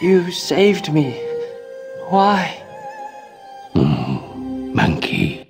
You saved me. Why? Mm, monkey.